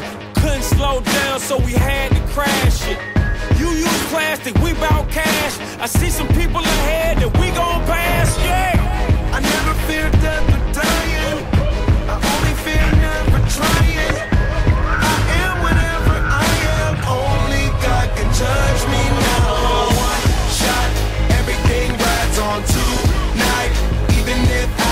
bragging. Couldn't slow down, so we had to crash it. You use plastic, we bout cash. I see some people ahead that we gon' pass, yeah. I never feared death or dying. I only fear never trying. I am whatever I am. Only God can judge me now. One shot, everything rides on tonight. Even if